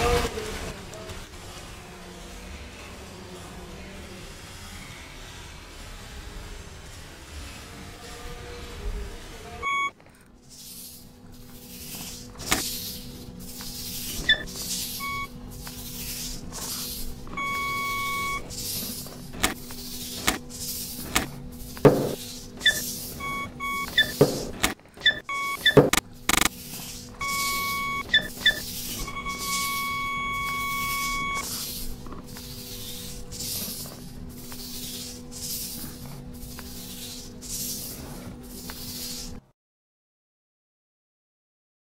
Oh.